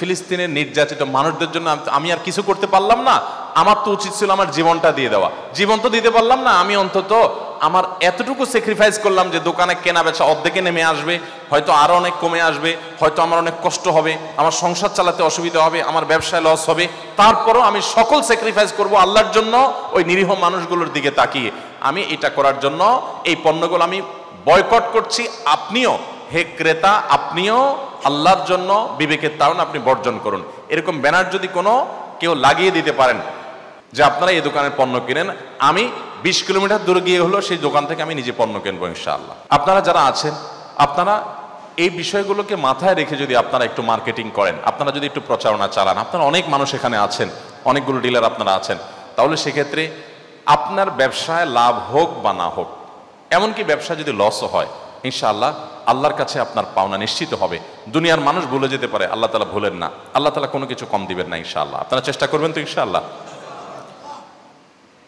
ফিলিস্তিনের নির্যাতিত মানুষদের জন্য আমি- আর কিছু করতে পারলাম না। আমার তো উচিত ছিল আমার জীবনটা দিয়ে দেওয়া। জীবন তো দিতে পারলাম না, আমি অন্তত আমার এতটুকু স্যাক্রিফাইস করলাম যে দোকানে কেনা বেচা অর্ধেকে নেমে আসবে, হয়তো আরও অনেক কমে আসবে, হয়তো আমার অনেক কষ্ট হবে, আমার সংসার চালাতে অসুবিধা হবে, আমার ব্যবসায় লস হবে। তারপরও আমি সকল স্যাক্রিফাইস করব আল্লাহর জন্য ওই নিরীহ মানুষগুলোর দিকে তাকিয়ে। আমি এটা করার জন্য এই পণ্যগুলো আমি বয়কট করছি। আপনিও হে ক্রেতা, আপনিও আল্লাহর জন্য বিবেকের তারণ আপনি বর্জন করুন। এরকম ব্যানার যদি কোনো কেউ লাগিয়ে দিতে পারেন, যে আপনারা এই দোকানের পণ্য কিনেন, আমি বিশ কিলোমিটার দূরে গিয়ে হলো সেই দোকান থেকে আমি নিজে পণ্য কিনবো ইনশাআল্লাহ। আপনারা যারা আছেন, আপনারা এই বিষয়গুলোকে মাথায় রেখে যদি আপনারা একটু মার্কেটিং করেন, আপনারা যদি একটু প্রচারণা চালান, আপনারা অনেক মানুষ এখানে আছেন, অনেকগুলো ডিলার আপনারা আছেন, তাহলে সেক্ষেত্রে আপনার ব্যবসায় লাভ হোক বা না হোক, এমনকি ব্যবসা যদি লসও হয়, ইনশাআল্লাহ আল্লাহর কাছে আপনার পাওনা নিশ্চিত হবে। দুনিয়ার মানুষ ভুলে যেতে পারে, আল্লাহ তালা ভুলেন না। আল্লাহ তালা কোনো কিছু কম দিবেন না ইনশাআল্লাহ। আপনারা চেষ্টা করবেন তো ইনশাআল্লাহ।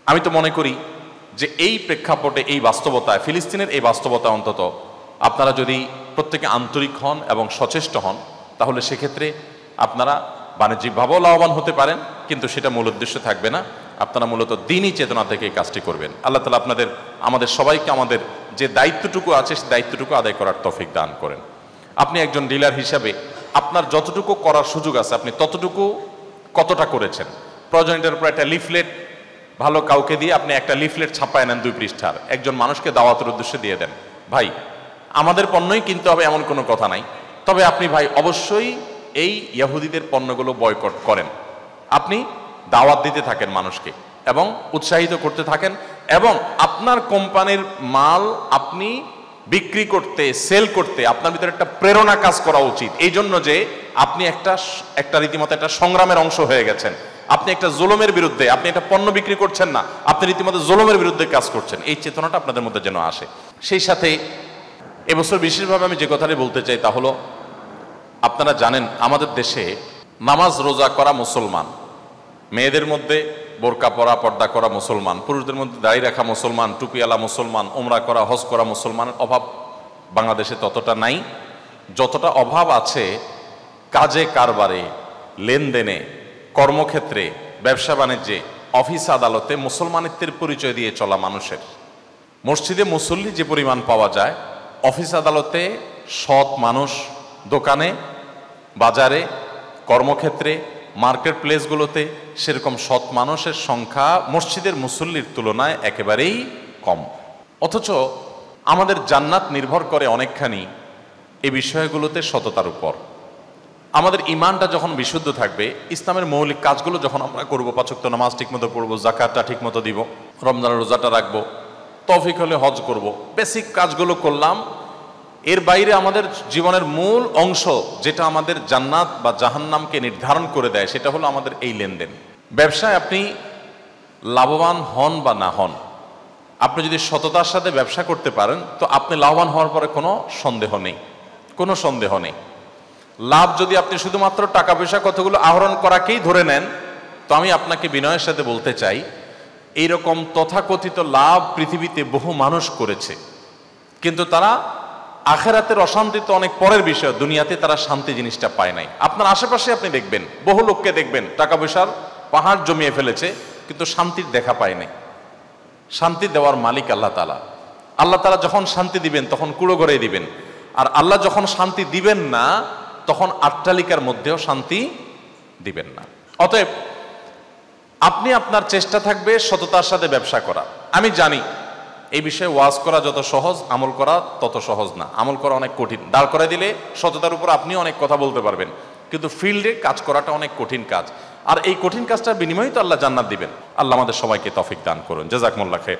আমি তো মনে করি যে এই প্রেক্ষাপটে, এই বাস্তবতায়, ফিলিস্তিনের এই বাস্তবতা অন্তত, আপনারা যদি প্রত্যেকে আন্তরিক হন এবং সচেষ্ট হন, তাহলে সেক্ষেত্রে আপনারা বাণিজ্যিকভাবেও লাভবান হতে পারেন, কিন্তু সেটা মূল উদ্দেশ্য থাকবে না। আপনারা মূলত দিনই চেতনা থেকে কাজটি করবেন। আল্লাহ তালা আপনাদের, আমাদের সবাইকে আমাদের যে দায়িত্বটুকু আছে সেই দায়িত্বটুকু আদায় করার তফিক দান করেন। আপনি একজন ডিলার হিসাবে আপনার যতটুকু করার সুযোগ আছে, আপনি ততটুকু কতটা করেছেন? প্রয়োজন এটার উপর একটা লিফলেট, ভালো কাউকে দিয়ে আপনি একটা লিফলেট ছাপায় নেন দুই পৃষ্ঠার। একজন মানুষকে দাওয়াতের উদ্দেশ্যে দিয়ে দেন। ভাই, আমাদের পণ্যই কিনতে হবে এমন কোনো কথা নাই। তবে আপনি ভাই, অবশ্যই এই ইয়াহুদিদের পণ্যগুলো বয়কট করেন। আপনি দাওয়াত দিতে থাকেন মানুষকে এবং উৎসাহিত করতে থাকেন এবং আপনার কোম্পানির মাল আপনি বিক্রি করতে সেল করতে আপনার ভিতরে একটা প্রেরণা কাজ করা উচিত। এই জন্য যে আপনি একটা একটা রীতিমতো একটা সংগ্রামের অংশ হয়ে গেছেন। আপনি একটা জুলুমের বিরুদ্ধে, আপনি একটা পণ্য বিক্রি করছেন না, আপনি রীতিমতো জুলুমের বিরুদ্ধে কাজ করছেন। এই চেতনাটা আপনাদের মধ্যে যেন আসে। সেই সাথে এবছর বিশেষভাবে আমি যে কথাটি বলতে চাই তা হলো, আপনারা জানেন আমাদের দেশে নামাজ রোজা করা মুসলমান। মেয়েদের মধ্যে বোরকা পরা, পর্দা করা মুসলমান, পুরুষদের মধ্যে দাড়ি রাখা মুসলমান টুপিওয়ালা মুসলমান ওমরা করা, হজ করা মুসলমানের অভাব বাংলাদেশে ততটা নাই। যতটা অভাব আছে কাজে, কারবারে, লেনদেনে, কর্মক্ষেত্রে, ব্যবসা বাণিজ্যে, অফিস আদালতে মুসলমানিত্বের পরিচয় দিয়ে চলা মানুষের। মসজিদে মুসল্লি যে পরিমাণ পাওয়া যায়, অফিস আদালতে সৎ মানুষ, দোকানে, বাজারে, কর্মক্ষেত্রে মার্কেট প্লেসগুলোতে সেরকম সৎ মানুষের সংখ্যা মসজিদের মুসল্লির তুলনায় একেবারেই কম। অথচ আমাদের জান্নাত নির্ভর করে অনেকখানি এই বিষয়গুলোতে সততার উপর। আমাদের ইমানটা যখন বিশুদ্ধ থাকবে, ইসলামের মৌলিক কাজগুলো যখন আমরা করব, পাচক্ত নামাজ ঠিকমতো পড়ব, জাকাতটা ঠিকমতো দিব, রমজানের রোজাটা রাখব, তফিক হলে হজ করব, বেসিক কাজগুলো করলাম এর বাইরে আমাদের জীবনের মূল অংশ যেটা আমাদের জান্নাত বা জাহান্নামকে নির্ধারণ করে দেয়, সেটা হলো আমাদের এই লেনদেন। ব্যবসায় আপনি লাভবান হন বা না হন, আপনি যদি সততার সাথে ব্যবসা করতে পারেন, তো আপনি লাভবান হওয়ার পরে কোনো সন্দেহ নেই, কোনো সন্দেহ নেই। লাভ যদি আপনি শুধুমাত্র টাকা পয়সা কতগুলো আহরণ করাকেই ধরে নেন, তো আমি আপনাকে বিনয়ের সাথে বলতে চাই, এইরকম তথাকথিত লাভ পৃথিবীতে বহু মানুষ করেছে, কিন্তু তারা আখেরাতের অশান্তি তো অনেক পরের বিষয়, দুনিয়াতে তারা শান্তি জিনিসটা পায় নাই। আপনার আশেপাশে আপনি দেখবেন, বহু লোককে দেখবেন, টাকা পয়সার পাহাড় জমিয়ে ফেলেছে, কিন্তু শান্তির দেখা পায় নাই। শান্তি দেওয়ার মালিক আল্লাহ তালা আল্লাহ তালা যখন শান্তি দিবেন, তখন কুড়ো করে দিবেন। আর আল্লাহ যখন শান্তি দিবেন না, তখন আট্টালিকার মধ্যেও শান্তি দিবেন না। অতএব, আপনি আপনার চেষ্টা থাকবে সততার সাথে ব্যবসা করা আমি জানি এই বিষয়ে ওয়াজ করা যত সহজ, আমল করা তত সহজ না। আমল করা অনেক কঠিন। দাঁড় করে দিলে সততার উপর আপনি অনেক কথা বলতে পারবেন। কিন্তু ফিল্ডে কাজ করাটা অনেক কঠিন কাজ। আর এই কঠিন কাজটার বিনিময়ে তো আল্লাহ জান্নাত দিবেন। আল্লাহ আমাদের সবাইকে তফিক দান করুন। জাজাকমুল্লা খের